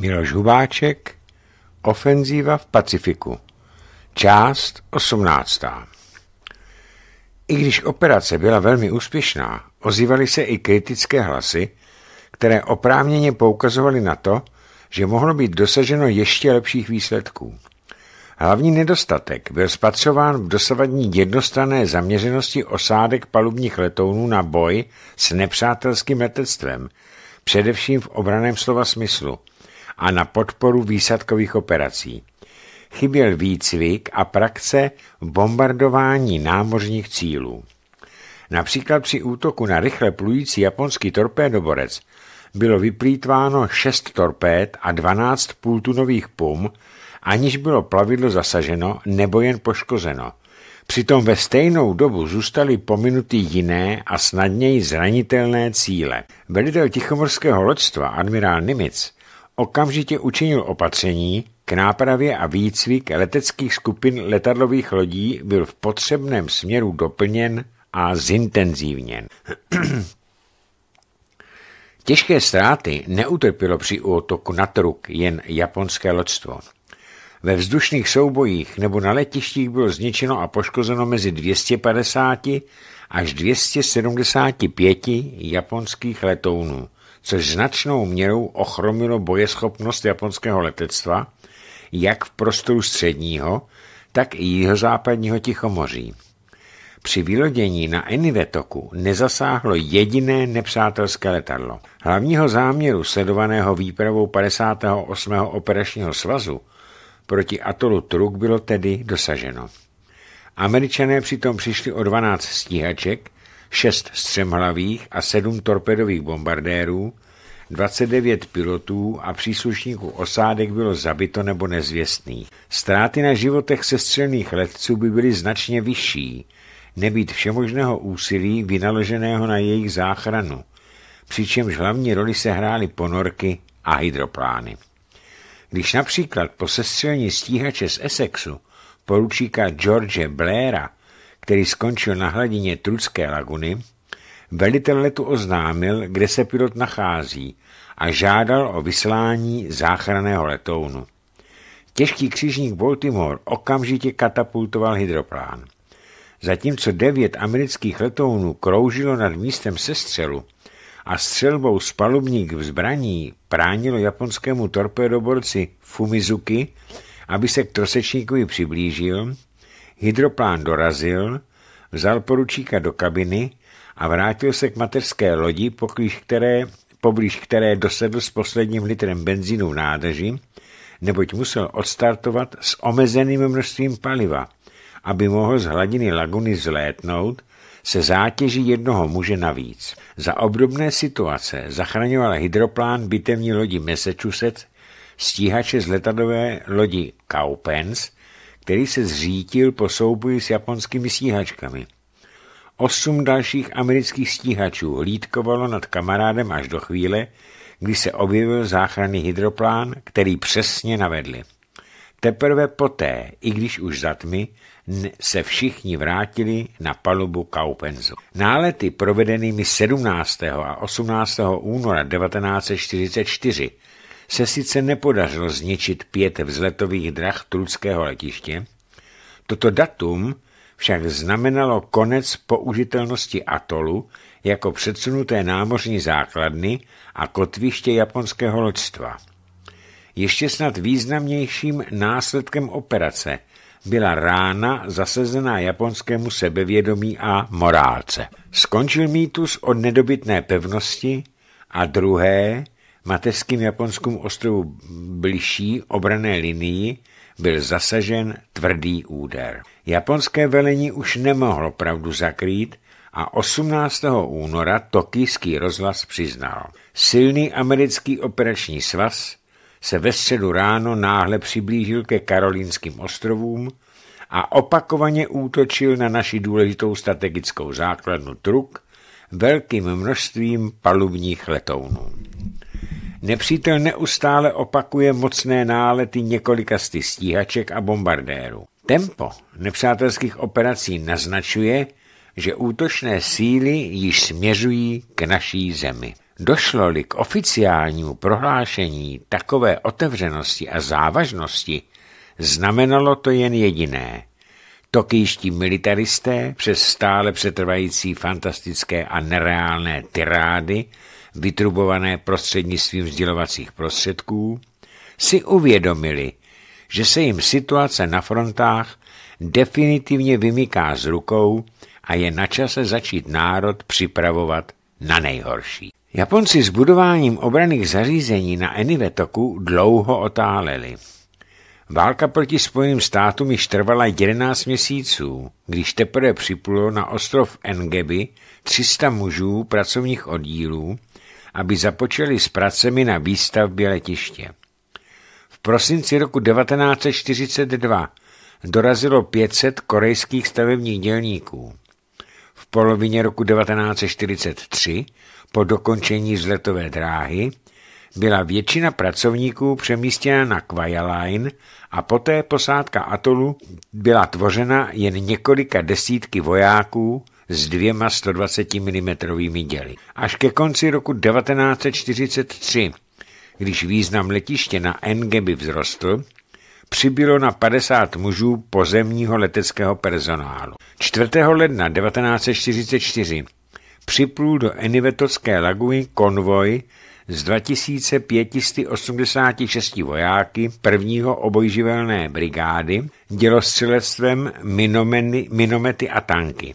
Miloš Hubáček, Ofenzíva v Pacifiku. Část 18. I když operace byla velmi úspěšná, ozývaly se i kritické hlasy, které oprávněně poukazovaly na to, že mohlo být dosaženo ještě lepších výsledků. Hlavní nedostatek byl spatřován v dosavadní jednostranné zaměřenosti osádek palubních letounů na boj s nepřátelským letectvem, především v obraném slova smyslu, a na podporu výsadkových operací. Chyběl výcvik a praxe bombardování námořních cílů. Například při útoku na rychle plující japonský torpédoborec bylo vyplýtváno 6 torpéd a 12 půltunových pum, aniž bylo plavidlo zasaženo nebo jen poškozeno. Přitom ve stejnou dobu zůstaly pominuty jiné a snadněji zranitelné cíle. Velitel Tichomorského loďstva admirál Nimitz okamžitě učinil opatření k nápravě a výcvik leteckých skupin letadlových lodí byl v potřebném směru doplněn a zintenzívněn. Těžké ztráty neutrpělo při útoku na truk jen japonské loďstvo. Ve vzdušných soubojích nebo na letištích bylo zničeno a poškozeno mezi 250 až 275 japonských letounů, což značnou měrou ochromilo bojeschopnost japonského letectva, jak v prostoru středního, tak i jihozápadního Tichomoří. Při vylodění na Enivetoku nezasáhlo jediné nepřátelské letadlo. Hlavního záměru sledovaného výpravou 58. operačního svazu proti atolu Truk bylo tedy dosaženo. Američané přitom přišli o 12 stíhaček, 6 střemhlavých a 7 torpedových bombardérů, 29 pilotů a příslušníků osádek bylo zabito nebo nezvěstných. Ztráty na životech sestřelných letců by byly značně vyšší, nebýt všemožného úsilí vynaloženého na jejich záchranu, přičemž hlavní roli se hrály ponorky a hydroplány. Když například po sestřelení stíhače z Essexu poručíka George Blaira, který skončil na hladině Trudské laguny, velitel letu oznámil, kde se pilot nachází a žádal o vyslání záchranného letounu. Těžký křižník Baltimore okamžitě katapultoval hydroplán. Zatímco devět amerických letounů kroužilo nad místem sestřelu a střelbou z palubních zbraní pránilo japonskému torpédoborci Fumizuki, aby se k trosečníkovi přiblížil, hydroplán dorazil, vzal poručíka do kabiny a vrátil se k mateřské lodi, poblíž které, poblíž které dosedl s posledním litrem benzínu v nádrži, neboť musel odstartovat s omezeným množstvím paliva, aby mohl z hladiny laguny zlétnout se zátěží jednoho muže navíc. Za obdobné situace zachraňoval hydroplán bitevní lodi Massachusetts stíhače z letadové lodi Kaupens, který se zřítil po souboji s japonskými stíhačkami. Osm dalších amerických stíhačů lítkovalo nad kamarádem až do chvíle, kdy se objevil záchranný hydroplán, který přesně navedli. Teprve poté, i když už za tmy, se všichni vrátili na palubu Kaupenzu. Nálety provedenými 17. a 18. února 1944 se sice nepodařilo zničit pět vzletových drah Trudského letiště, toto datum však znamenalo konec použitelnosti atolu jako předsunuté námořní základny a kotviště japonského loďstva. Ještě snad významnějším následkem operace byla rána zasezená japonskému sebevědomí a morálce. Skončil mýtus od nedobytné pevnosti a druhé, mateřským japonským ostrovu bližší obrané linii, byl zasažen tvrdý úder. Japonské velení už nemohlo pravdu zakrýt a 18. února tokijský rozhlas přiznal. Silný americký operační svaz se ve středu ráno náhle přiblížil ke Karolínským ostrovům a opakovaně útočil na naši důležitou strategickou základnu Truk velkým množstvím palubních letounů. Nepřítel neustále opakuje mocné nálety několika sty stíhaček a bombardérů. Tempo nepřátelských operací naznačuje, že útočné síly již směřují k naší zemi. Došlo-li k oficiálnímu prohlášení takové otevřenosti a závažnosti, znamenalo to jen jediné. Tokijští militaristé přes stále přetrvající fantastické a nereálné tyrády, vytrubované prostřednictvím vzdělovacích prostředků, si uvědomili, že se jim situace na frontách definitivně vymyká z rukou a je na čase začít národ připravovat na nejhorší. Japonci s budováním obraných zařízení na Enivetoku dlouho otáleli. Válka proti Spojeným státům již trvala 11 měsíců, když teprve připlulo na ostrov Engeby 300 mužů pracovních oddílů, aby započali s pracemi na výstavbě letiště. V prosinci roku 1942 dorazilo 500 korejských stavebních dělníků. V polovině roku 1943, po dokončení vzletové dráhy, byla většina pracovníků přemístěna na Kvajaline a poté posádka atolu byla tvořena jen několika desítky vojáků s dvěma 120 mm děly. Až ke konci roku 1943, když význam letiště na Engeby vzrostl, přibylo na 50 mužů pozemního leteckého personálu. 4. ledna 1944 připlul do Enivetotské laguny konvoj z 2586 vojáky prvního obojživelné brigády, dělostřelectvem minomety a tanky.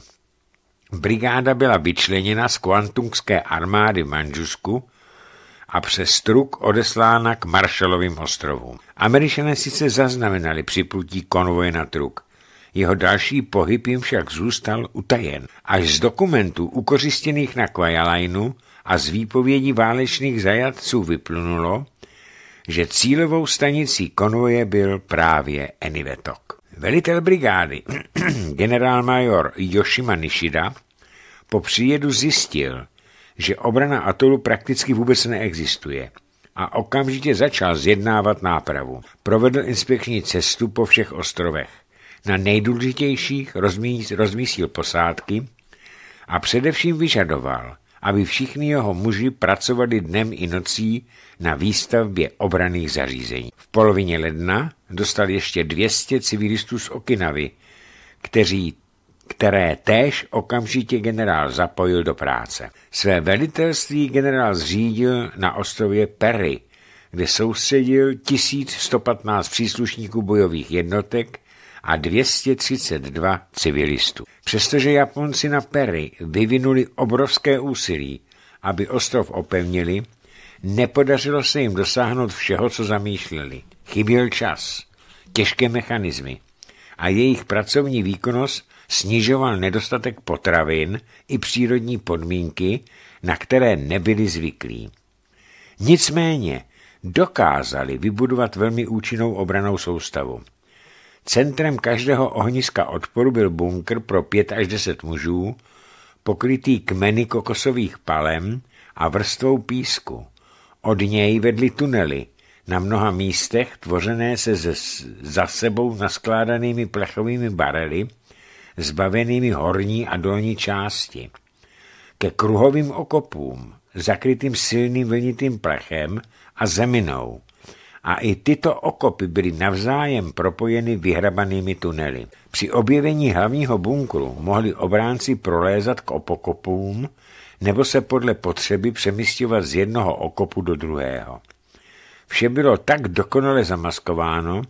Brigáda byla vyčleněna z kvantungské armády v Manžusku a přes Struk odeslána k Marshallovým ostrovům. Američané sice zaznamenali připlutí konvoje na Truk, jeho další pohyb jim však zůstal utajen. Až z dokumentů ukořistěných na Kvajalajnu a z výpovědí válečných zajatců vyplynulo, že cílovou stanicí konvoje byl právě Enivetok. Velitel brigády, generálmajor Yoshima Nishida, po příjedu zjistil, že obrana atolu prakticky vůbec neexistuje a okamžitě začal zjednávat nápravu. Provedl inspekční cestu po všech ostrovech. Na nejdůležitějších rozmístil posádky a především vyžadoval, aby všichni jeho muži pracovali dnem i nocí na výstavbě obraných zařízení. V polovině ledna dostal ještě 200 civilistů z Okinavy, kteří které též okamžitě generál zapojil do práce. Své velitelství generál zřídil na ostrově Perry, kde soustředil 1115 příslušníků bojových jednotek a 232 civilistů. Přestože Japonci na Perry vyvinuli obrovské úsilí, aby ostrov opevnili, nepodařilo se jim dosáhnout všeho, co zamýšleli. Chyběl čas, těžké mechanismy a jejich pracovní výkonnost snižoval nedostatek potravin i přírodní podmínky, na které nebyli zvyklí. Nicméně dokázali vybudovat velmi účinnou obranou soustavu. Centrem každého ohniska odporu byl bunkr pro pět až deset mužů, pokrytý kmeny kokosových palem a vrstvou písku. Od něj vedly tunely, na mnoha místech tvořené se za sebou naskládanými plechovými barely, zbavenými horní a dolní části. Ke kruhovým okopům, zakrytým silným vlnitým plechem a zeminou. A i tyto okopy byly navzájem propojeny vyhrabanými tunely. Při objevení hlavního bunkru mohli obránci prolézat k opokopům nebo se podle potřeby přemysťovat z jednoho okopu do druhého. Vše bylo tak dokonale zamaskováno,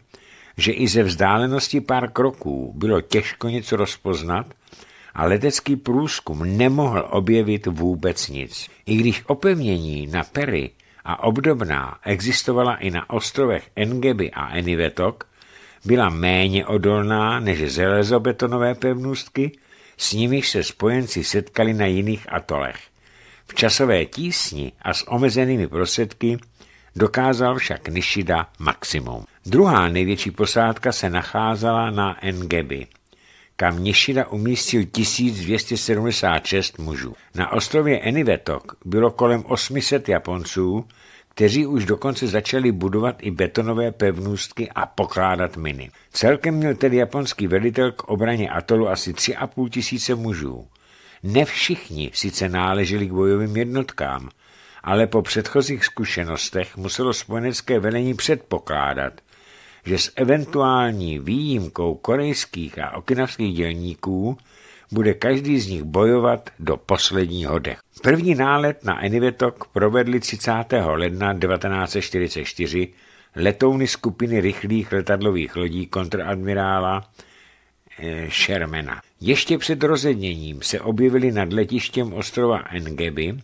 že i ze vzdálenosti pár kroků bylo těžko něco rozpoznat a letecký průzkum nemohl objevit vůbec nic. I když opevnění na Perry a obdobná existovala i na ostrovech Engeby a Enivetok, byla méně odolná než železobetonové pevnostky, s nimiž se spojenci setkali na jiných atolech. V časové tísni a s omezenými prostředky dokázal však Nishida maximum. Druhá největší posádka se nacházela na Engeby, kam Nishida umístil 1276 mužů. Na ostrově Enivetok bylo kolem 800 Japonců, kteří už dokonce začali budovat i betonové pevnůstky a pokládat miny. Celkem měl tedy japonský velitel k obraně atolu asi 3,5 tisíce mužů. Ne všichni sice náleželi k bojovým jednotkám, ale po předchozích zkušenostech muselo spojenecké velení předpokládat, že s eventuální výjimkou korejských a okinavských dělníků bude každý z nich bojovat do posledního dechu. První nálet na Enivetok provedli 30. ledna 1944 letouny skupiny rychlých letadlových lodí kontradmirála eh, Shermana. Ještě před rozedněním se objevili nad letištěm ostrova Engeby,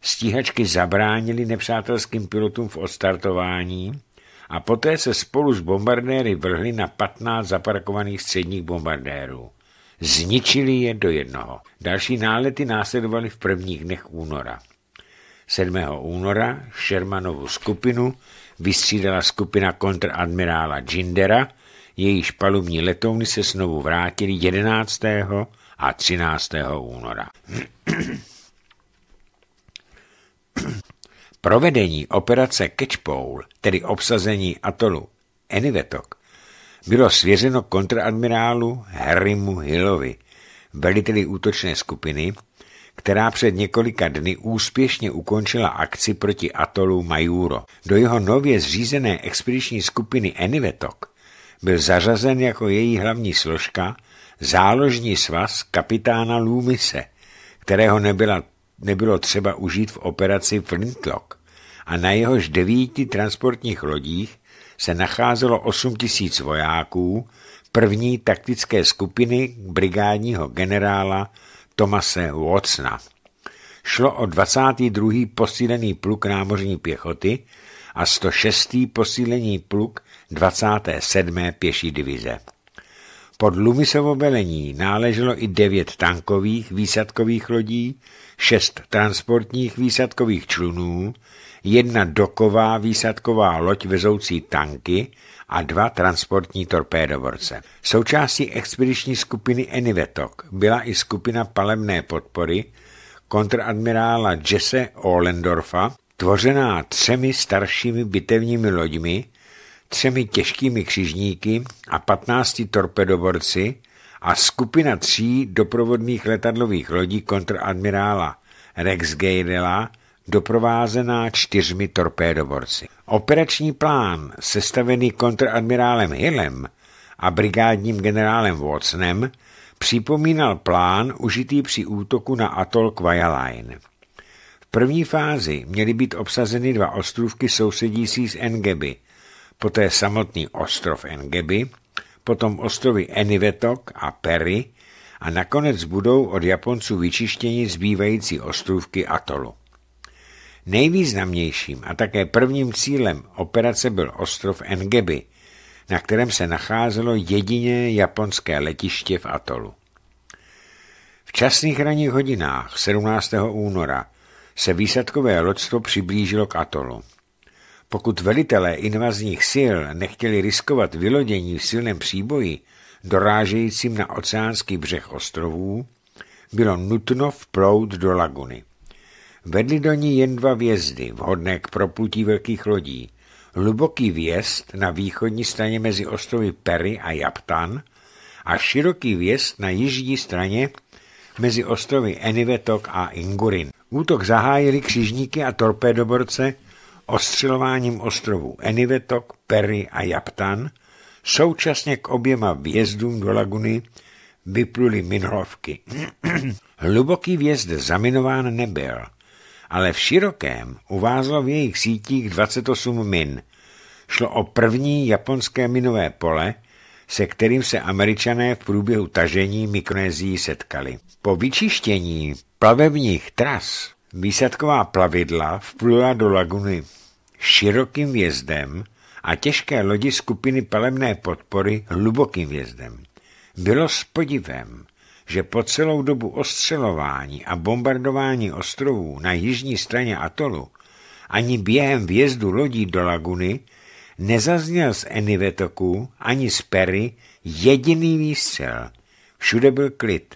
stíhačky zabránili nepřátelským pilotům v odstartování a poté se spolu s bombardéry vrhli na 15 zaparkovaných středních bombardérů. Zničili je do jednoho. Další nálety následovaly v prvních dnech února. 7. února Shermanovu skupinu vystřídala skupina kontradmirála Gindera, jejíž palubní letouny se znovu vrátili 11. a 13. února. Provedení operace Catchpole, tedy obsazení atolu Enivetok, bylo svěřeno kontradmirálu Harrymu Hillovi, veliteli útočné skupiny, která před několika dny úspěšně ukončila akci proti atolu Majuro. Do jeho nově zřízené expediční skupiny Enivetok byl zařazen jako její hlavní složka záložní svaz kapitána Loomise, kterého nebyla, nebylo třeba užít v operaci Flintlock a na jehož devíti transportních lodích se nacházelo 8 tisíc vojáků první taktické skupiny brigádního generála Tomase Watsona. Šlo o 22. posílený pluk námořní pěchoty a 106. posílení pluk 27. pěší divize. Pod Lumisovo velení náleželo i devět tankových výsadkových lodí, šest transportních výsadkových člunů, jedna doková výsadková loď vezoucí tanky a dva transportní torpédovorce. Součástí expediční skupiny Enivetok byla i skupina palebné podpory kontradmirála Jesse Ohlendorfa, tvořená třemi staršími bitevními loďmi, třemi těžkými křižníky a patnácti torpedoborci a skupina tří doprovodných letadlových lodí kontradmirála Rex Gaydela, doprovázená čtyřmi torpédoborci. Operační plán, sestavený kontradmirálem Hillem a brigádním generálem Watsonem, připomínal plán užitý při útoku na atol Kwajalein. V první fázi měly být obsazeny dva ostrůvky sousedící s Engeby, poté samotný ostrov Engeby, potom ostrovy Enivetok a Perry a nakonec budou od Japonců vyčištěni zbývající ostrůvky atolu. Nejvýznamnějším a také prvním cílem operace byl ostrov Engeby, na kterém se nacházelo jediné japonské letiště v atolu. V časných ranních hodinách 17. února se výsadkové loďstvo přiblížilo k atolu. Pokud velitelé invazních sil nechtěli riskovat vylodění v silném příboji dorážejícím na oceánský břeh ostrovů, bylo nutno vplout do laguny. Vedli do ní jen dva vjezdy, vhodné k proplutí velkých lodí. Hluboký vjezd na východní straně mezi ostrovy Perry a Japtan a široký vjezd na jižní straně mezi ostrovy Enivetok a Ingurin. Útok zahájili křižníky a torpédoborce ostřelováním ostrovů Enivetok, Perry a Japtan, současně k oběma vjezdům do laguny vypluly minhlovky. Hluboký vjezd zaminován nebyl – ale v širokém uvázlo v jejich sítích 28 min. Šlo o první japonské minové pole, se kterým se američané v průběhu tažení Mikronézii setkali. Po vyčištění plavebních tras výsadková plavidla vplula do laguny širokým vězdem a těžké lodi skupiny palebné podpory hlubokým vězdem. Bylo s podivem, že po celou dobu ostřelování a bombardování ostrovů na jižní straně atolu ani během vjezdu lodí do laguny nezazněl z Enivetoku ani z Perry jediný výstřel. Všude byl klid.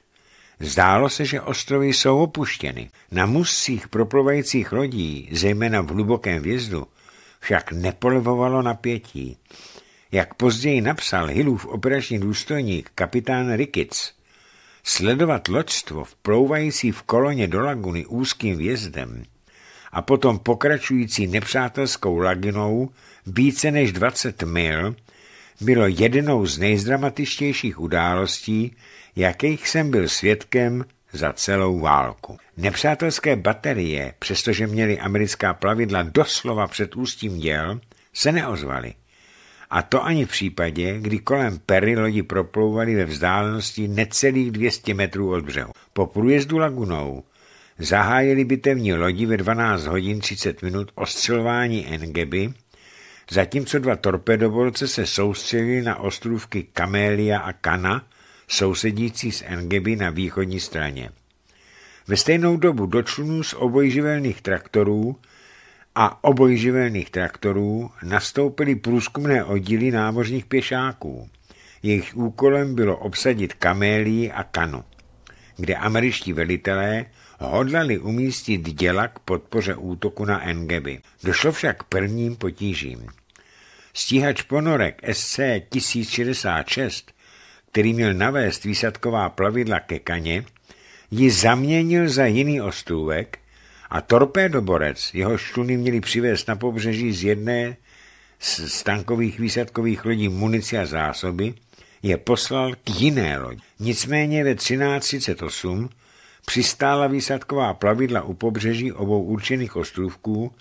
Zdálo se, že ostrovy jsou opuštěny. Na muscích proplovajících lodí, zejména v hlubokém vjezdu, však nepolevovalo napětí. Jak později napsal Hillův operační důstojník kapitán Ricketts, Sledovat loďstvo vplouvající v koloně do laguny úzkým vjezdem a potom pokračující nepřátelskou laginou více než 20 mil bylo jednou z nejzdramatičtějších událostí, jakých jsem byl svědkem za celou válku. Nepřátelské baterie, přestože měly americká plavidla doslova před ústím děl, se neozvaly. A to ani v případě, kdy kolem Perry lodi proplouvaly ve vzdálenosti necelých 200 metrů od břehu. Po průjezdu lagunou zahájili bitevní lodi ve 12 hodin 30 minut ostřelování Engeby, zatímco dva torpedoborce se soustředili na ostrůvky Kamélia a Kana, sousedící s Engeby na východní straně. Ve stejnou dobu do člunů z obojživelných traktorů a obojživelných traktorů nastoupily průzkumné oddíly námořních pěšáků. Jejich úkolem bylo obsadit Kamélii a Kanu, kde američtí velitelé hodlali umístit děla k podpoře útoku na Engeby. Došlo však k prvním potížím. Stíhač ponorek SC 1066, který měl navést výsadková plavidla ke kaně, ji zaměnil za jiný ostrůvek a torpédoborec, jeho štuny měli přivést na pobřeží z jedné z tankových výsadkových lodí munici a zásoby, je poslal k jiné lodi. Nicméně ve 1338 přistála výsadková plavidla u pobřeží obou určených ostrůvků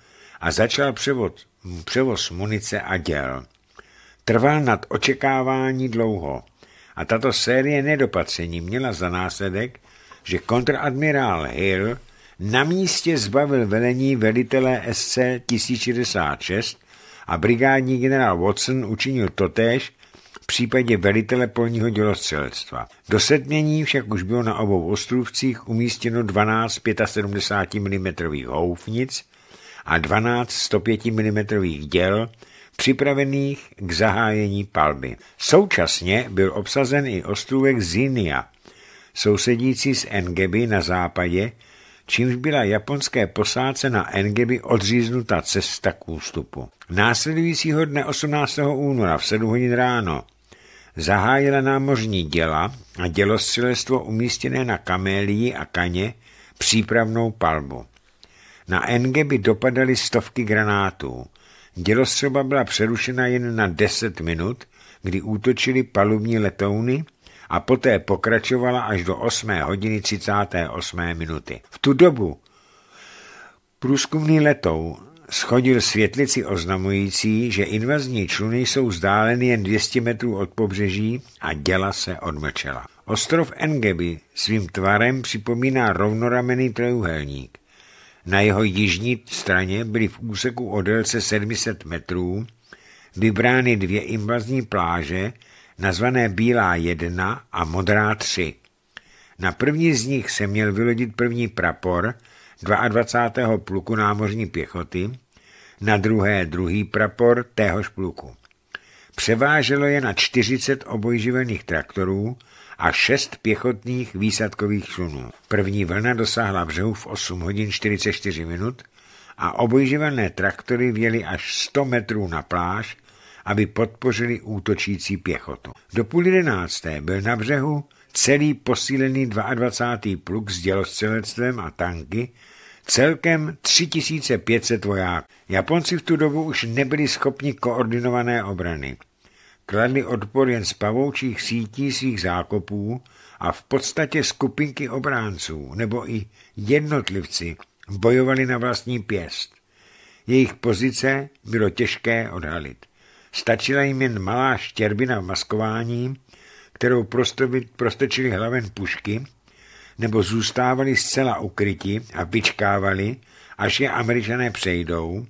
a začal převod, převoz munice a děl. Trval nad očekávání dlouho a tato série nedopatření měla za následek, že kontradmirál Hill na místě zbavil velení velitele SC 1066 a brigádní generál Watson učinil totéž v případě velitele polního dělostřelectva. Do setmění však už bylo na obou ostrůvcích umístěno 12 75 mm houfnic a 12 105 mm děl připravených k zahájení palby. Současně byl obsazen i ostrůvek Zinia, sousedící s Engeby na západě, čímž byla japonské posádce na Engeby odříznuta cesta k ústupu. Následujícího dne 18. února v 7 hodin ráno zahájila námořní děla a dělostřelectvo umístěné na Kamélii a Kaně přípravnou palbu. Na Engeby dopadaly stovky granátů. Dělostřeba byla přerušena jen na 10 minut, kdy útočili palubní letouny a poté pokračovala až do 8 hodiny 38 minuty. V tu dobu průzkumný letou schodil světlici oznamující, že invazní čluny jsou vzdáleny jen 200 metrů od pobřeží a děla se odmlčela. Ostrov Engeby svým tvarem připomíná rovnoramenný trojuhelník. Na jeho jižní straně byly v úseku o délce 700 metrů vybrány dvě invazní pláže, nazvané Bílá 1 a Modrá 3. Na první z nich se měl vylodit první prapor 22. pluku námořní pěchoty, na druhé druhý prapor téhož pluku. Převáželo je na 40 obojživelných traktorů a 6 pěchotných výsadkových člunů. První vlna dosáhla břehu v 8 hodin 44 minut a obojživelné traktory věly až 100 metrů na pláž aby podpořili útočící pěchotu. Do půl jedenácté byl na břehu celý posílený 22. pluk s dělostřelectvem a tanky, celkem 3500 vojáků. Japonci v tu dobu už nebyli schopni koordinované obrany. Kladli odpor jen z pavoučích sítí svých zákopů a v podstatě skupinky obránců nebo i jednotlivci bojovali na vlastní pěst. Jejich pozice bylo těžké odhalit. Stačila jim jen malá štěrbina v maskování, kterou prostečili hlaven pušky, nebo zůstávali zcela ukryti a vyčkávali, až je američané přejdou,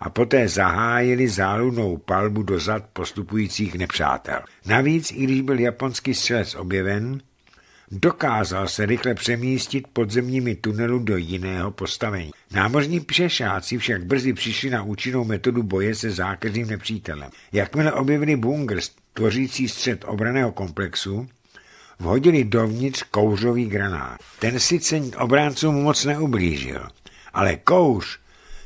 a poté zahájili záludnou palbu do zad postupujících nepřátel. Navíc, i když byl japonský střelec objeven, Dokázal se rychle přemístit podzemními tunelu do jiného postavení. Námořní pšešáci však brzy přišli na účinnou metodu boje se zákeřným nepřítelem. Jakmile objevili bunkr tvořící střed obraného komplexu, vhodili dovnitř kouřový granát. Ten sice obráncům moc neublížil, ale kouř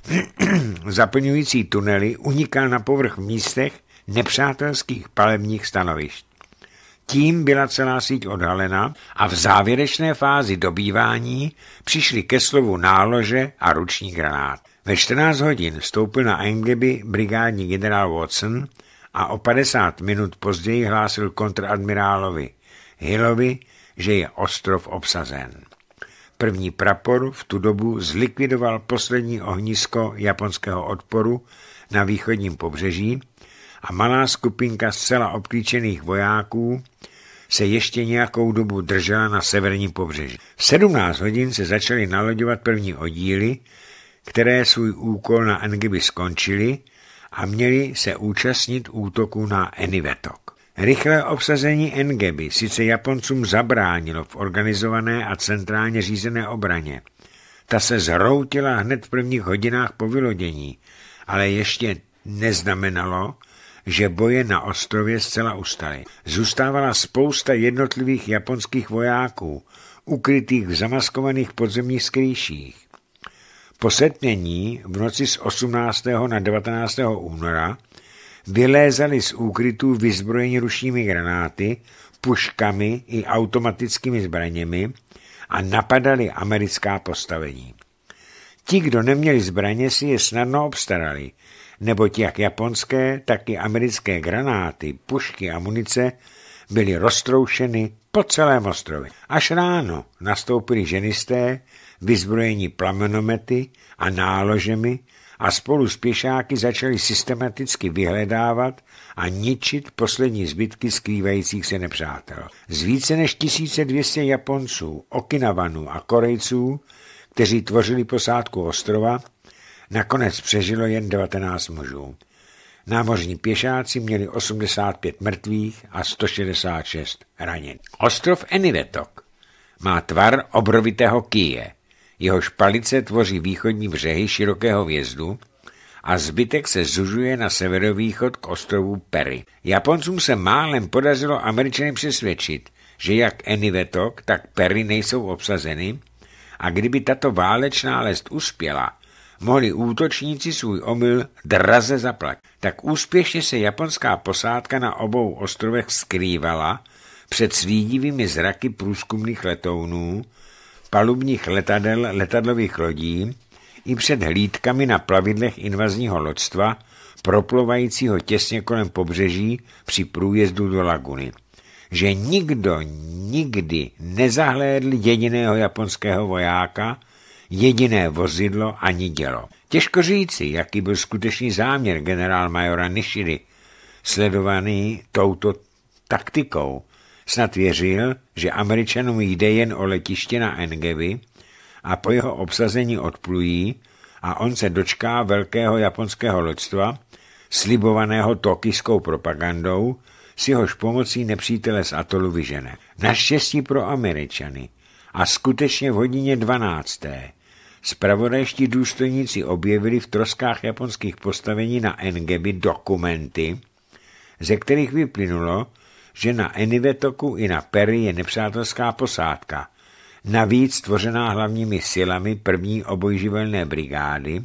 zaplňující tunely unikal na povrch v místech nepřátelských palebních stanovišť. Tím byla celá síť odhalena a v závěrečné fázi dobývání přišli ke slovu nálože a ruční granát. Ve 14 hodin vstoupil na Engeby brigádní generál Watson a o 50 minut později hlásil kontradmirálovi Hillovi, že je ostrov obsazen. První prapor v tu dobu zlikvidoval poslední ohnisko japonského odporu na východním pobřeží a malá skupinka zcela obklíčených vojáků se ještě nějakou dobu držela na severním pobřeží. V 17 hodin se začaly naloďovat první oddíly, které svůj úkol na Engiby skončili a měli se účastnit útoku na Enivetok. Rychlé obsazení Engeby sice Japoncům zabránilo v organizované a centrálně řízené obraně. Ta se zhroutila hned v prvních hodinách po vylodění, ale ještě neznamenalo, že boje na ostrově zcela ustaly. Zůstávala spousta jednotlivých japonských vojáků, ukrytých v zamaskovaných podzemních skrýších. Po setmění v noci z 18. na 19. února vylézali z úkrytů vyzbrojení rušními granáty, puškami i automatickými zbraněmi a napadali americká postavení. Ti, kdo neměli zbraně, si je snadno obstarali, neboť jak japonské, tak i americké granáty, pušky a munice byly roztroušeny po celém ostrově. Až ráno nastoupili ženisté, vyzbrojení plamenomety a náložemi a spolu s pěšáky začali systematicky vyhledávat a ničit poslední zbytky skrývajících se nepřátel. Z více než 1200 Japonců, Okinavanů a Korejců, kteří tvořili posádku ostrova, nakonec přežilo jen 19 mužů. Námořní pěšáci měli 85 mrtvých a 166 raněn. Ostrov Enivetok má tvar obrovitého kýje. Jeho špalice tvoří východní břehy širokého vězdu a zbytek se zužuje na severovýchod k ostrovu Perry. Japoncům se málem podařilo Američany přesvědčit, že jak Enivetok, tak Perry nejsou obsazeny a kdyby tato válečná lest uspěla, mohli útočníci svůj omyl draze zaplatit. Tak úspěšně se japonská posádka na obou ostrovech skrývala před svídivými zraky průzkumných letounů, palubních letadel letadlových lodí i před hlídkami na plavidlech invazního loďstva, proplovajícího těsně kolem pobřeží při průjezdu do laguny. Že nikdo nikdy nezahlédl jediného japonského vojáka, jediné vozidlo ani dělo. Těžko říci, jaký byl skutečný záměr generál majora Nishidy, sledovaný touto taktikou, Snad věřil, že Američanům jde jen o letiště na Engevy a po jeho obsazení odplují a on se dočká velkého japonského loďstva, slibovaného tokijskou propagandou, s jehož pomocí nepřítele z atolu vyžene. Naštěstí pro Američany a skutečně v hodině 12. Spravodajští důstojníci objevili v troskách japonských postavení na Engeby dokumenty, ze kterých vyplynulo, že na Enivetoku i na Perry je nepřátelská posádka, navíc tvořená hlavními silami první obojživelné brigády,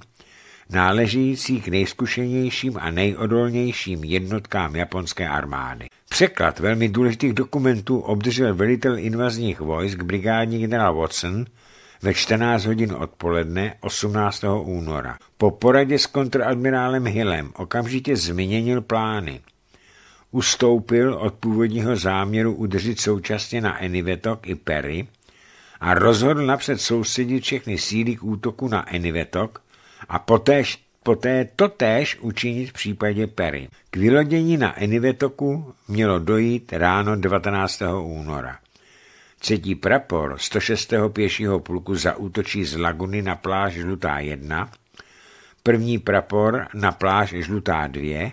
náležející k nejzkušenějším a nejodolnějším jednotkám japonské armády. Překlad velmi důležitých dokumentů obdržel velitel invazních vojsk brigádní generál Watson ve 14 hodin odpoledne 18. února. Po poradě s kontradmirálem Hillem okamžitě změnil plány ustoupil od původního záměru udržet současně na Enivetok i Perry a rozhodl napřed soustředit všechny síly k útoku na Enivetok a potéž, poté totéž učinit v případě Perry. K vylodění na Enivetoku mělo dojít ráno 19. února. Třetí prapor 106. pěšího pluku zaútočí z laguny na pláž Žlutá 1, první prapor na pláž Žlutá 2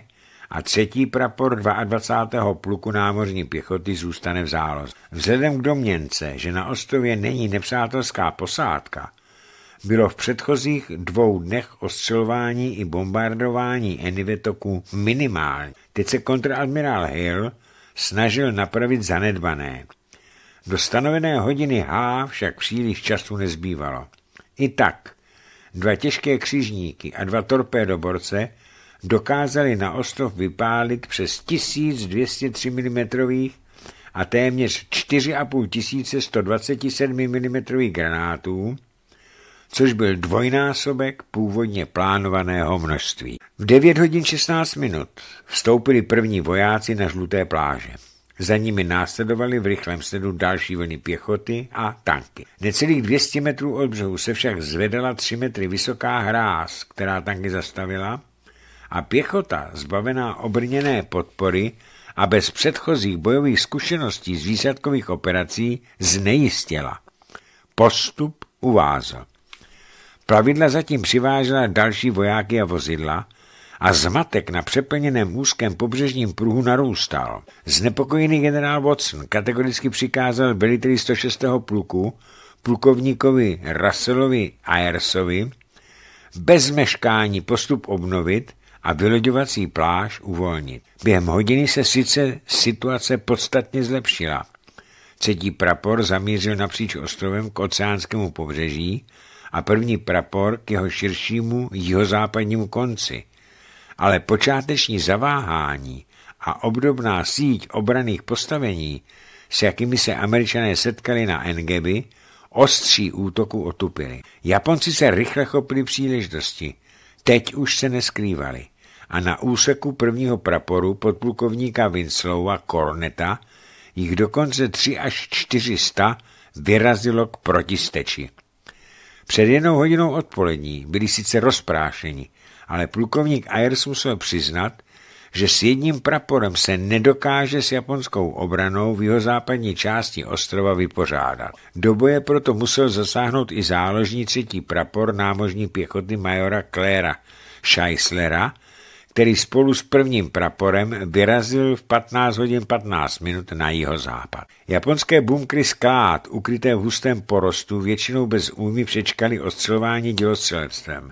a třetí prapor 22. pluku námořní pěchoty zůstane v záloze. Vzhledem k domněnce, že na ostrově není nepřátelská posádka, bylo v předchozích dvou dnech ostřelování i bombardování Enivetoku minimální. Teď se kontradmirál Hill snažil napravit zanedbané. Do stanovené hodiny H však příliš času nezbývalo. I tak dva těžké křižníky a dva torpédoborce dokázali na ostrov vypálit přes 1203 mm a téměř 4,5 tisíce 127 mm granátů, což byl dvojnásobek původně plánovaného množství. V 9 hodin 16 minut vstoupili první vojáci na žluté pláže. Za nimi následovali v rychlém sledu další vlny pěchoty a tanky. Necelých 200 metrů od břehu se však zvedala 3 metry vysoká hráz, která tanky zastavila a pěchota, zbavená obrněné podpory a bez předchozích bojových zkušeností z výsadkových operací, znejistila. Postup uvázl. Plavidla zatím přivážela další vojáky a vozidla a zmatek na přeplněném úzkém pobřežním pruhu narůstal. Znepokojený generál Watson kategoricky přikázal veliteli 106. pluku, plukovníkovi Russellovi Ayersovi, bez meškání postup obnovit a vyloďovací pláž uvolnit. Během hodiny se sice situace podstatně zlepšila. Třetí prapor zamířil napříč ostrovem k oceánskému pobřeží a první prapor k jeho širšímu jihozápadnímu konci. Ale počáteční zaváhání a obdobná síť obraných postavení, s jakými se američané setkali na Engeby, ostří útoku otupili. Japonci se rychle chopili příležitosti. Teď už se neskrývali. A na úseku prvního praporu podplukovníka Winslowa Korneta jich dokonce tři až čtyřista vyrazilo k protisteči. Před jednou hodinou odpolední byli sice rozprášeni, ale plukovník Ayers musel přiznat, že s jedním praporem se nedokáže s japonskou obranou v jeho západní části ostrova vypořádat. Do boje proto musel zasáhnout i záložní třetí prapor námožní pěchoty majora Kléra Scheisslera, který spolu s prvním praporem vyrazil v 15 hodin 15 minut na jeho západ. Japonské bunkry sklát, ukryté v hustém porostu, většinou bez újmy přečkali ostřelování dělostřelectvem.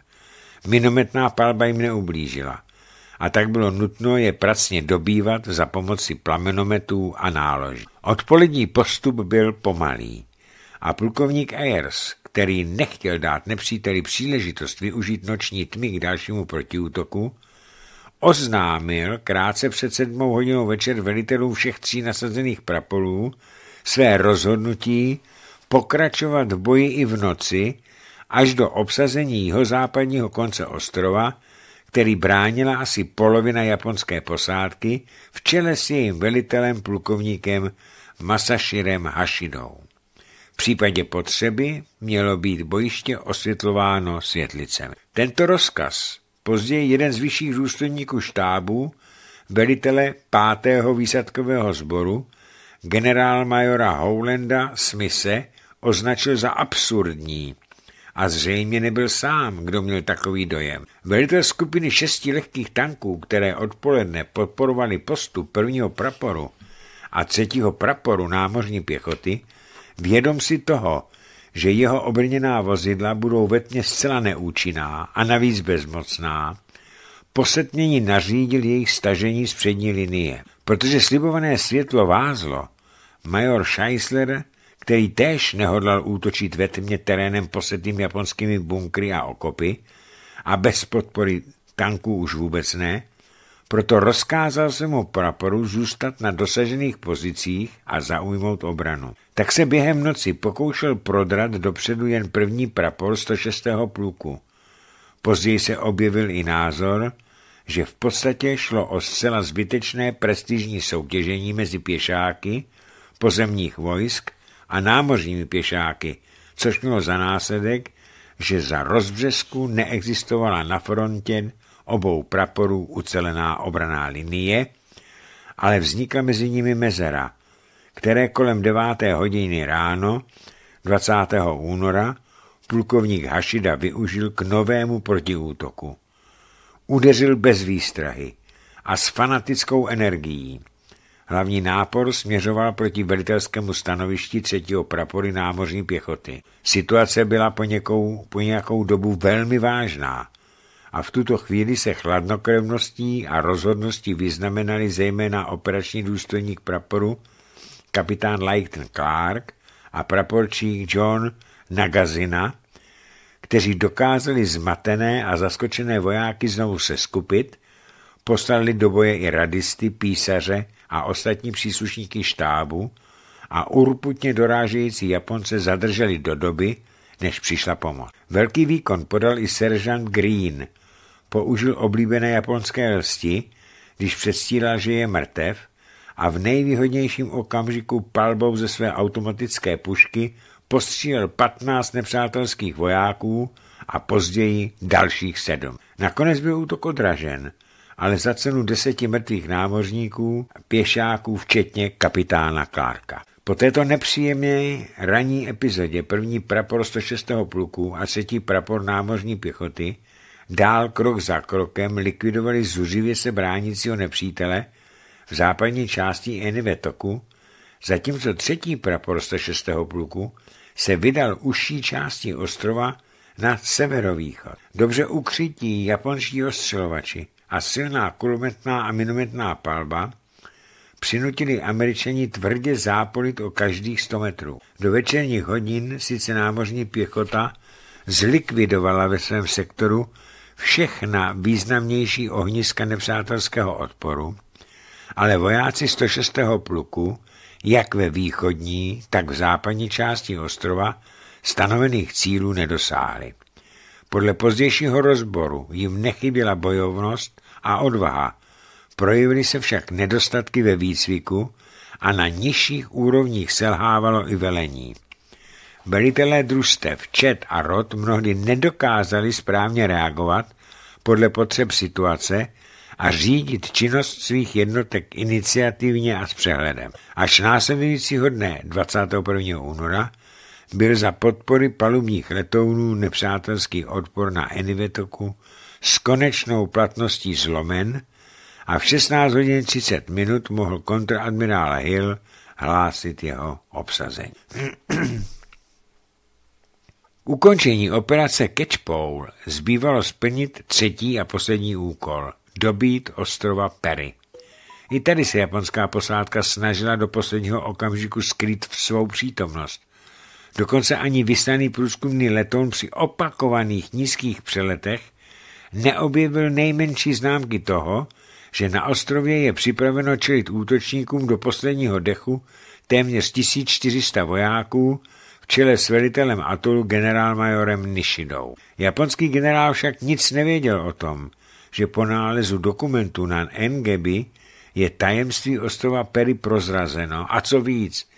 Minometná palba jim neublížila a tak bylo nutno je pracně dobývat za pomoci plamenometů a náloží. Odpolední postup byl pomalý a plukovník Ayers, který nechtěl dát nepříteli příležitost využít noční tmy k dalšímu protiútoku, oznámil krátce před sedmou hodinou večer velitelům všech tří nasazených prapolů své rozhodnutí pokračovat v boji i v noci až do obsazení jeho západního konce ostrova, který bránila asi polovina japonské posádky v čele s jejím velitelem plukovníkem Masashirem Hashidou. V případě potřeby mělo být bojiště osvětlováno světlicemi. Tento rozkaz Později jeden z vyšších důstojníků štábu, velitele pátého výsadkového sboru, generálmajora Howlanda Smise, označil za absurdní. A zřejmě nebyl sám, kdo měl takový dojem. Velitel skupiny šesti lehkých tanků, které odpoledne podporovali postup prvního praporu a třetího praporu námořní pěchoty, vědom si toho, že jeho obrněná vozidla budou ve tmě zcela neúčinná a navíc bezmocná, posetnění nařídil jejich stažení z přední linie. Protože slibované světlo vázlo, major Scheisler, který též nehodlal útočit ve tmě terénem posetým japonskými bunkry a okopy, a bez podpory tanků už vůbec ne, proto rozkázal se mu praporu zůstat na dosažených pozicích a zaujmout obranu. Tak se během noci pokoušel prodrat dopředu jen první prapor 106. pluku. Později se objevil i názor, že v podstatě šlo o zcela zbytečné prestižní soutěžení mezi pěšáky, pozemních vojsk a námořními pěšáky, což mělo za následek, že za rozbřesku neexistovala na frontě obou praporů ucelená obraná linie, ale vznikla mezi nimi mezera, které kolem 9. hodiny ráno 20. února plukovník Hašida využil k novému protiútoku. Udeřil bez výstrahy a s fanatickou energií. Hlavní nápor směřoval proti velitelskému stanovišti třetího prapory námořní pěchoty. Situace byla po, někou, po nějakou dobu velmi vážná a v tuto chvíli se chladnokrevností a rozhodností vyznamenali zejména operační důstojník praporu kapitán Leighton Clark a praporčík John Nagazina, kteří dokázali zmatené a zaskočené vojáky znovu se skupit, poslali do boje i radisty, písaře a ostatní příslušníky štábu a urputně dorážející Japonce zadrželi do doby, než přišla pomoc. Velký výkon podal i seržant Green. Použil oblíbené japonské lsti, když předstíral, že je mrtev, a v nejvýhodnějším okamžiku palbou ze své automatické pušky postřílel 15 nepřátelských vojáků a později dalších sedm. Nakonec byl útok odražen, ale za cenu deseti mrtvých námořníků, pěšáků, včetně kapitána Clarka. Po této nepříjemné ranní epizodě první prapor 106. pluku a třetí prapor námořní pěchoty dál krok za krokem likvidovali zuřivě se bránícího nepřítele v západní části Enivetoku, zatímco třetí prapor 106. pluku se vydal užší části ostrova na severovýchod. Dobře ukrytí japonští ostřelovači a silná kulometná a minometná palba přinutili američani tvrdě zápolit o každých 100 metrů. Do večerních hodin sice námořní pěchota zlikvidovala ve svém sektoru všechna významnější ohniska nepřátelského odporu, ale vojáci 106. pluku, jak ve východní, tak v západní části ostrova, stanovených cílů nedosáhli. Podle pozdějšího rozboru jim nechyběla bojovnost a odvaha, projevily se však nedostatky ve výcviku a na nižších úrovních selhávalo i velení. Velitelé družstev, čet a rod mnohdy nedokázali správně reagovat podle potřeb situace a řídit činnost svých jednotek iniciativně a s přehledem. Až následujícího dne 21. února byl za podpory palubních letounů nepřátelský odpor na Enivetoku s konečnou platností zlomen a v 16 hodin 30 minut mohl kontradmirál Hill hlásit jeho obsazení. Ukončení operace Catchpole zbývalo splnit třetí a poslední úkol – dobít ostrova Perry. I tady se japonská posádka snažila do posledního okamžiku skrýt v svou přítomnost. Dokonce ani vyslaný průzkumný letoun při opakovaných nízkých přeletech neobjevil nejmenší známky toho, že na ostrově je připraveno čelit útočníkům do posledního dechu téměř 1400 vojáků v čele s velitelem atolu generálmajorem Nishidou. Japonský generál však nic nevěděl o tom, že po nálezu dokumentů na Engebi je tajemství ostrova Perry prozrazeno a co víc,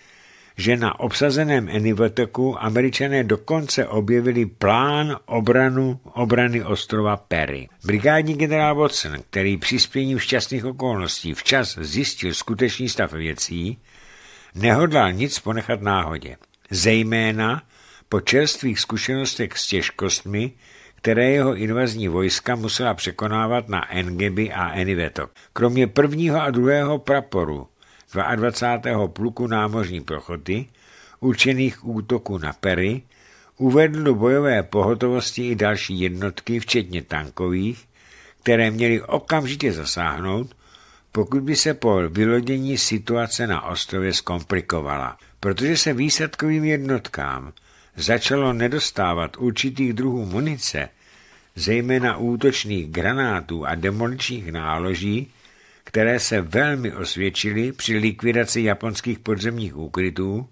že na obsazeném Enivoteku američané dokonce objevili plán obranu obrany ostrova Perry. Brigádní generál Watson, který přispěním šťastných okolností včas zjistil skutečný stav věcí, nehodlal nic ponechat náhodě. Zejména po čerstvých zkušenostech s těžkostmi, které jeho invazní vojska musela překonávat na Engeby a Enivetok. Kromě prvního a druhého praporu 22. pluku námořní prochoty, určených útoku na Perry, uvedl do bojové pohotovosti i další jednotky, včetně tankových, které měly okamžitě zasáhnout, pokud by se po vylodění situace na ostrově zkomplikovala. Protože se výsadkovým jednotkám začalo nedostávat určitých druhů munice, zejména útočných granátů a demoličních náloží, které se velmi osvědčily při likvidaci japonských podzemních úkrytů,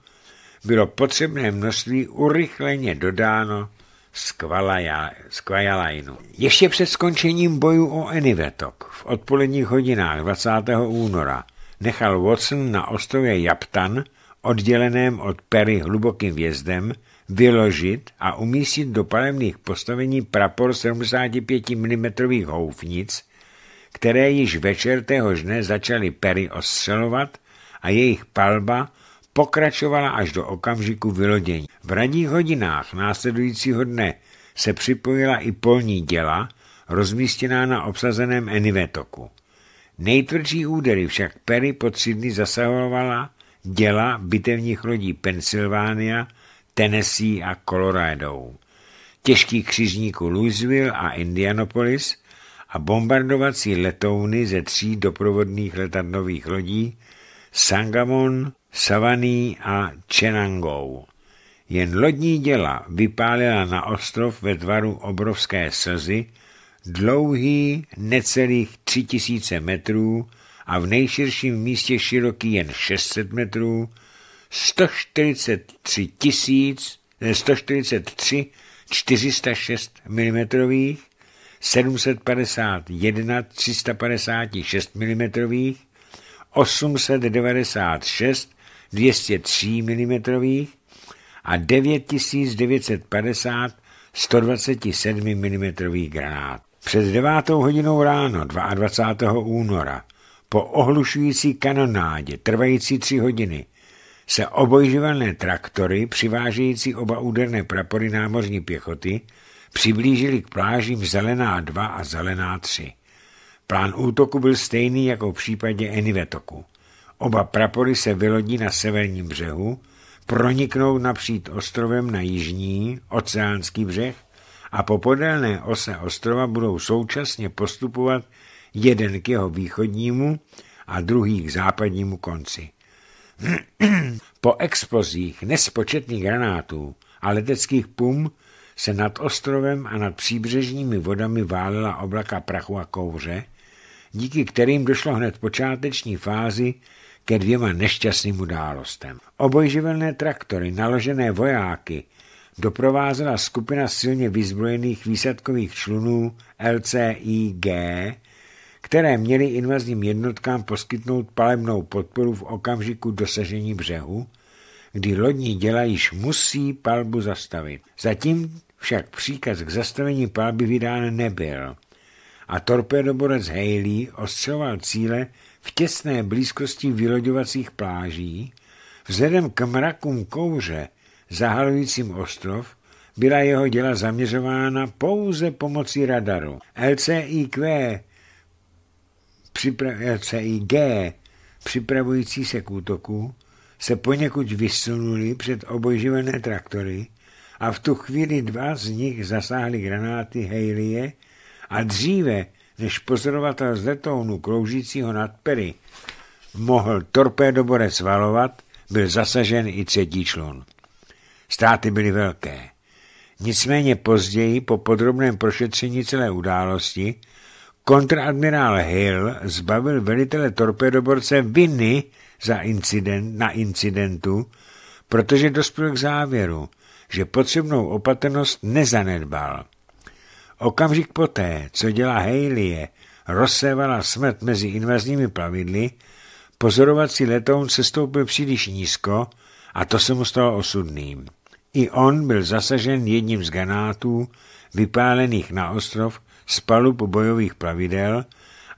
bylo potřebné množství urychleně dodáno z Kvajalajnu. Ještě před skončením boju o Enivetok v odpoledních hodinách 20. února nechal Watson na ostrově Japtan, odděleném od Perry hlubokým vjezdem, vyložit a umístit do palemných postavení prapor 75 mm houfnic, které již večer téhož dne začaly pery ostřelovat a jejich palba pokračovala až do okamžiku vylodění. V ranních hodinách následujícího dne se připojila i polní děla, rozmístěná na obsazeném Enivetoku. Nejtvrdší údery však Perry po tři dny zasahovala děla bitevních lodí Pennsylvania, Tennessee a Colorado. Těžkých křižníků Louisville a Indianapolis a bombardovací letouny ze tří doprovodných letadlových lodí Sangamon, Savaný a Chenangou. Jen lodní děla vypálila na ostrov ve tvaru obrovské slzy, dlouhý necelých tři tisíce metrů a v nejširším místě široký jen 600 metrů, 143 tisíc 143 406 mm, 751 356 mm, 896 203 mm a 9950 127 mm granát. Před devátou hodinou ráno 22. února po ohlušující kanonádě trvající tři hodiny se obojživelné traktory, přivážející oba úderné prapory námořní pěchoty, přiblížili k plážím Zelená 2 a Zelená 3. Plán útoku byl stejný jako v případě Enivetoku. Oba prapory se vylodí na severním břehu, proniknou napřít ostrovem na jižní, oceánský břeh a po podélné ose ostrova budou současně postupovat jeden k jeho východnímu a druhý k západnímu konci. po explozích nespočetných granátů a leteckých pum se nad ostrovem a nad příbřežními vodami válela oblaka prachu a kouře, díky kterým došlo hned počáteční fázi ke dvěma nešťastným událostem. Obojživelné traktory, naložené vojáky, doprovázela skupina silně vyzbrojených výsadkových člunů LCIG, které měly invazním jednotkám poskytnout palebnou podporu v okamžiku dosažení břehu, kdy lodní děla již musí palbu zastavit. Zatím však příkaz k zastavení palby vydán nebyl a torpédoborec Haley ostřeloval cíle v těsné blízkosti vyloďovacích pláží, vzhledem k mrakům kouře zahalujícím ostrov, byla jeho děla zaměřována pouze pomocí radaru. LCIQ, LCIG, připravující se k útoku, se poněkud vysunuli před obojživelné traktory a v tu chvíli dva z nich zasáhly granáty Haleye a dříve, než pozorovatel z letounu kloužícího nad pery mohl torpédoborec valovat, byl zasažen i třetí člun. Státy byly velké. Nicméně později, po podrobném prošetření celé události, kontradmirál Hill zbavil velitele torpédoborce viny za incident, na incidentu, protože dospěl k závěru, že potřebnou opatrnost nezanedbal. Okamžik poté, co dělá Haley, rozsévala smrt mezi invazními plavidly, pozorovací letoun se stoupil příliš nízko a to se mu stalo osudným. I on byl zasažen jedním z granátů vypálených na ostrov z palub bojových plavidel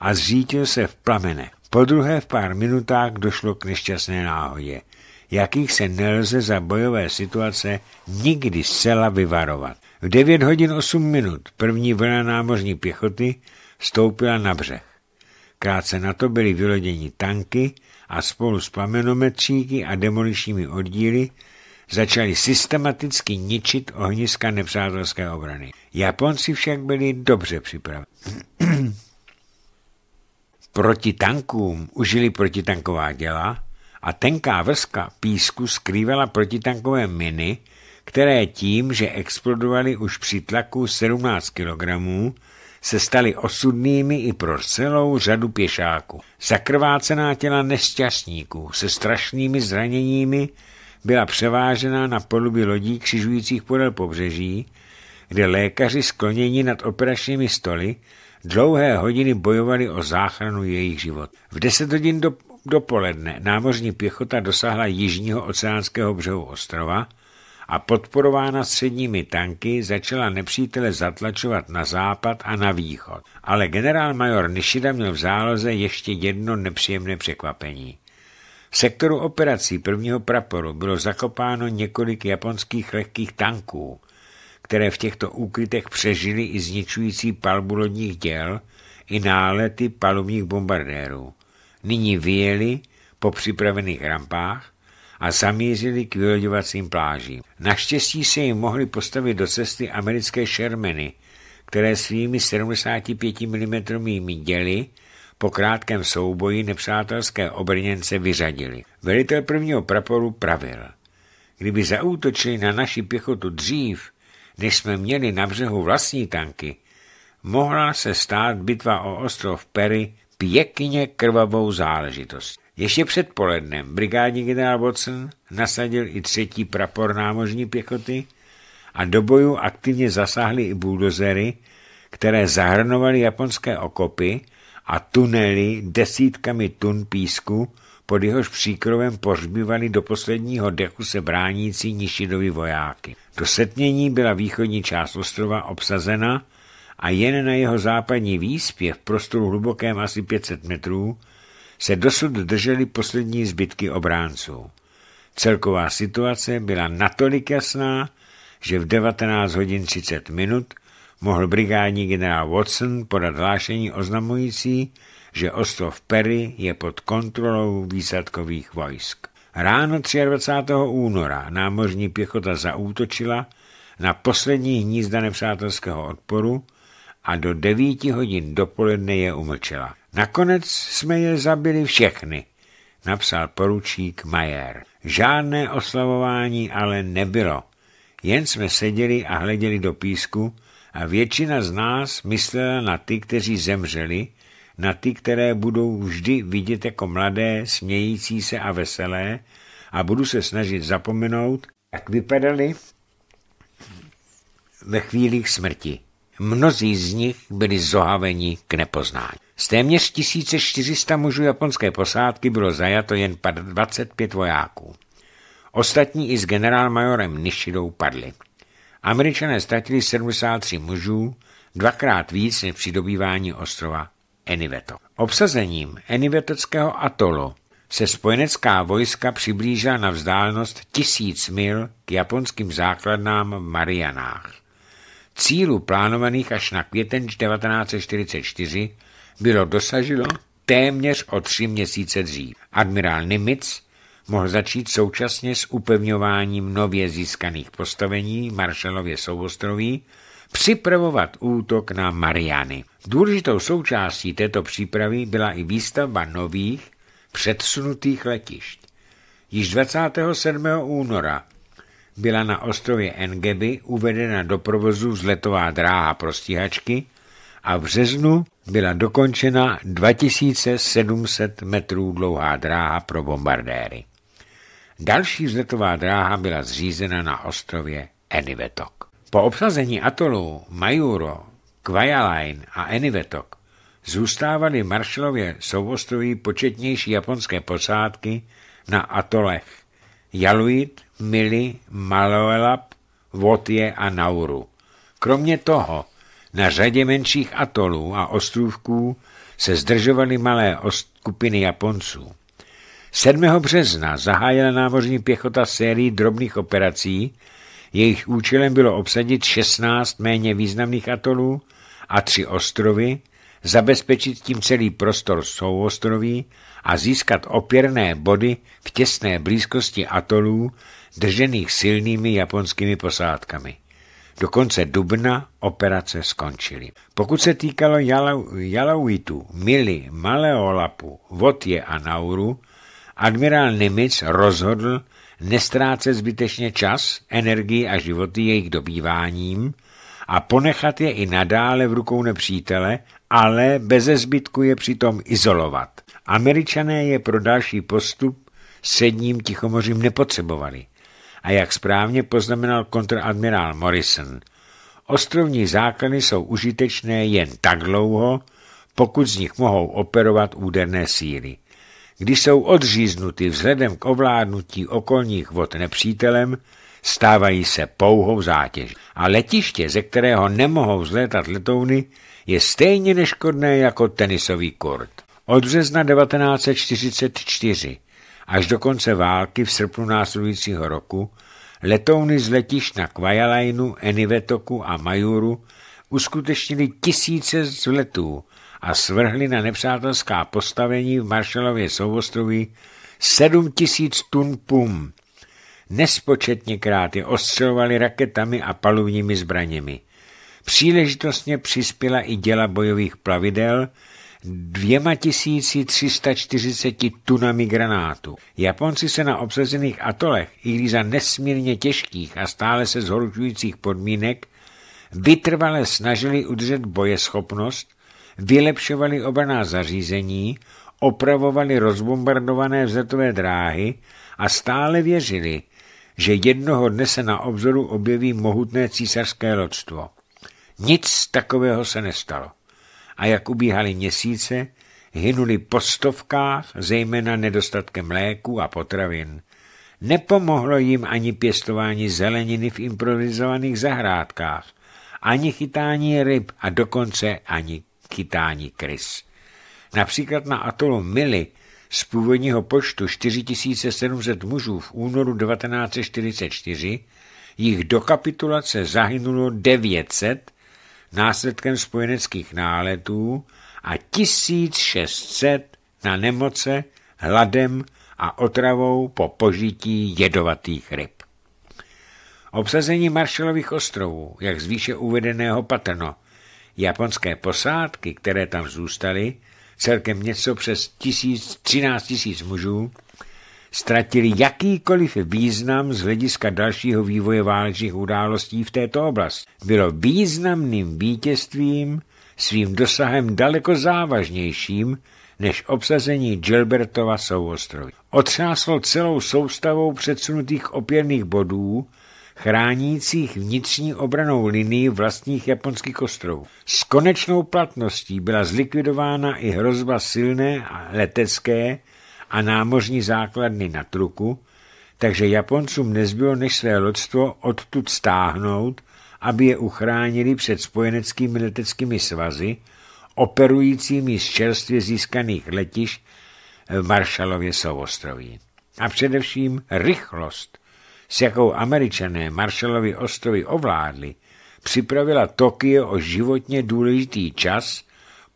a zřítil se v plamene. Po druhé v pár minutách došlo k nešťastné náhodě, jakých se nelze za bojové situace nikdy zcela vyvarovat. V 9 hodin 8 minut první vlna námořní pěchoty stoupila na břeh. Krátce na to byly vyloděni tanky a spolu s plamenometříky a demoličními oddíly začali systematicky ničit ohniska nepřátelské obrany. Japonci však byli dobře připraveni. Proti tankům užili protitanková děla a tenká vrska písku skrývala protitankové miny, které tím, že explodovaly už při tlaku 17 kg, se staly osudnými i pro celou řadu pěšáků. Zakrvácená těla nešťastníků se strašnými zraněními byla převážena na poluby lodí křižujících podél pobřeží, kde lékaři sklonění nad operačními stoly dlouhé hodiny bojovali o záchranu jejich život. V deset hodin do, dopoledne námořní pěchota dosáhla jižního oceánského břehu ostrova a podporována středními tanky začala nepřítele zatlačovat na západ a na východ. Ale generál major Nishida měl v záloze ještě jedno nepříjemné překvapení. V sektoru operací prvního praporu bylo zakopáno několik japonských lehkých tanků, které v těchto úkrytech přežili i zničující palbu lodních děl i nálety palubních bombardérů. Nyní vyjeli po připravených rampách a zamířili k vyloďovacím plážím. Naštěstí se jim mohli postavit do cesty americké Shermany, které svými 75 mm děly po krátkém souboji nepřátelské obrněnce vyřadili. Velitel prvního praporu pravil. Kdyby zaútočili na naši pěchotu dřív, než jsme měli na břehu vlastní tanky, mohla se stát bitva o ostrov Perry pěkně krvavou záležitost. Ještě před polednem brigádní generál Watson nasadil i třetí prapor námořní pěchoty a do boju aktivně zasáhly i buldozery, které zahrnovaly japonské okopy a tunely desítkami tun písku, pod jehož příkrovem pohřbívali do posledního dechu se bránící Nišidovi vojáky. Do setmění byla východní část ostrova obsazena a jen na jeho západní výspě v prostoru hlubokém asi 500 metrů se dosud držely poslední zbytky obránců. Celková situace byla natolik jasná, že v 19 hodin 30 minut mohl brigádní generál Watson podat hlášení oznamující, že ostrov Perry je pod kontrolou výsadkových vojsk. Ráno 23. února námořní pěchota zaútočila na poslední hnízda nepřátelského odporu a do 9 hodin dopoledne je umlčela. Nakonec jsme je zabili všechny, napsal poručík Majer. Žádné oslavování ale nebylo. Jen jsme seděli a hleděli do písku a většina z nás myslela na ty, kteří zemřeli, na ty, které budou vždy vidět jako mladé, smějící se a veselé a budu se snažit zapomenout, jak vypadali ve chvílích smrti. Mnozí z nich byli zohaveni k nepoznání. Z téměř 1400 mužů japonské posádky bylo zajato jen 25 vojáků. Ostatní i s generálmajorem Nishidou padli. Američané ztratili 73 mužů, dvakrát víc než při dobývání ostrova Eniveto. Obsazením Enivetockého atolu se spojenecká vojska přiblížila na vzdálenost tisíc mil k japonským základnám v Marianách. Cílu plánovaných až na květen 1944 bylo dosaženo téměř o tři měsíce dřív. Admirál Nimitz mohl začít současně s upevňováním nově získaných postavení Marshallově souostroví připravovat útok na Mariany. Důležitou součástí této přípravy byla i výstavba nových předsunutých letišť. Již 27. února byla na ostrově Engeby uvedena do provozu vzletová dráha pro stíhačky a v březnu byla dokončena 2700 metrů dlouhá dráha pro bombardéry. Další vzletová dráha byla zřízena na ostrově Enivetok. Po obsazení atolů Majuro, Kwajalein a Enivetok zůstávaly Marshallově souostroví početnější japonské posádky na atolech Jaluit, Mili, Maloelap, Votje a Nauru. Kromě toho na řadě menších atolů a ostrůvků se zdržovaly malé skupiny Japonců. 7. března zahájila námořní pěchota sérii drobných operací, jejich účelem bylo obsadit 16 méně významných atolů a tři ostrovy, zabezpečit tím celý prostor souostroví a získat opěrné body v těsné blízkosti atolů, držených silnými japonskými posádkami. Do konce dubna operace skončily. Pokud se týkalo Jalauitu, Mili, Maleolapu, Votje a Nauru, admirál Nimitz rozhodl nestrácet zbytečně čas, energii a životy jejich dobýváním a ponechat je i nadále v rukou nepřítele, ale beze zbytku je přitom izolovat. Američané je pro další postup sedním tichomořím nepotřebovali. A jak správně poznamenal kontradmirál Morrison, ostrovní základy jsou užitečné jen tak dlouho, pokud z nich mohou operovat úderné síly. Když jsou odříznuty vzhledem k ovládnutí okolních vod nepřítelem, stávají se pouhou zátěž. A letiště, ze kterého nemohou zlétat letouny, je stejně neškodné jako tenisový kurt. Od března 1944 až do konce války v srpnu následujícího roku letouny z letišť na Kvajalajnu, Enivetoku a Majuru uskutečnili tisíce vzletů a svrhli na nepřátelská postavení v Marshallově souostroví sedm tisíc tun pum. Nespočetněkrát je ostřelovali raketami a palubními zbraněmi. Příležitostně přispěla i děla bojových plavidel dvěma tisíci 340 tunami granátů. Japonci se na obsazených atolech, i když za nesmírně těžkých a stále se zhoršujících podmínek, vytrvale snažili udržet bojeschopnost, vylepšovali obraná zařízení, opravovali rozbombardované vzletové dráhy a stále věřili, že jednoho dne se na obzoru objeví mohutné císařské loďstvo. Nic takového se nestalo. A jak ubíhaly měsíce, hynuli po stovkách, zejména nedostatkem léku a potravin. Nepomohlo jim ani pěstování zeleniny v improvizovaných zahrádkách, ani chytání ryb a dokonce ani chytání krys. Například na atolu Mili z původního počtu 4700 mužů v únoru 1944 jich do kapitulace zahynulo 900 následkem spojeneckých náletů a 1600 na nemoce, hladem a otravou po požití jedovatých ryb. Obsazení Marshallových ostrovů, jak z výše uvedeného patrno, japonské posádky, které tam zůstaly, celkem něco přes tisíc, 13 tisíc mužů, ztratili jakýkoliv význam z hlediska dalšího vývoje válečných událostí v této oblasti. Bylo významným vítězstvím svým dosahem daleko závažnějším než obsazení Gilbertova souostroví. Otřáslo celou soustavou předsunutých opěrných bodů, chránících vnitřní obranou linii vlastních japonských ostrovů. S konečnou platností byla zlikvidována i hrozba silné letecké a námořní základny na truku, takže Japoncům nezbylo než své loďstvo odtud stáhnout, aby je uchránili před spojeneckými leteckými svazy, operujícími z čerstvě získaných letiš v Marshallově souostroví. A především rychlost, s jakou američané Marshallovy ostrovy ovládli, připravila Tokio o životně důležitý čas,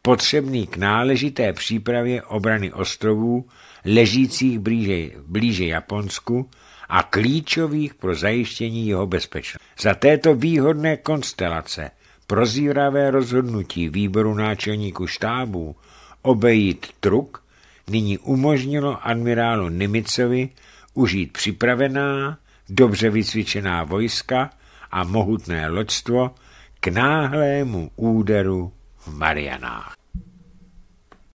potřebný k náležité přípravě obrany ostrovů ležících blíže, blíže Japonsku a klíčových pro zajištění jeho bezpečnosti. Za této výhodné konstelace prozíravé rozhodnutí výboru náčelníku štábů obejít truk nyní umožnilo admirálu Nimicovi užít připravená, dobře vycvičená vojska a mohutné loďstvo k náhlému úderu v Marianách.